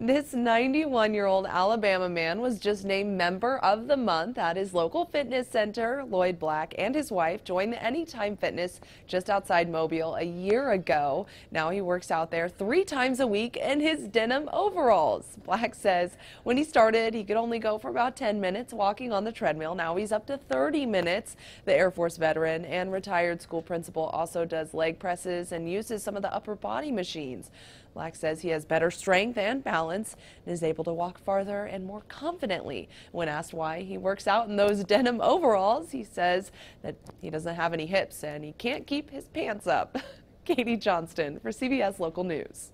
This 91 year old Alabama man was just named member of the month at his local fitness center. Lloyd Black and his wife joined the Anytime Fitness just outside Mobile a year ago. Now he works out there three times a week in his denim overalls. Black says when he started, he could only go for about 10 minutes walking on the treadmill. Now he's up to 30 minutes. The Air Force veteran and retired school principal also does leg presses and uses some of the upper body machines. Black says he has better strength and balance and is able to walk farther and more confidently. When asked why he works out in those denim overalls, he says that he doesn't have any hips and he can't keep his pants up. Katie Johnston for CBS Local News.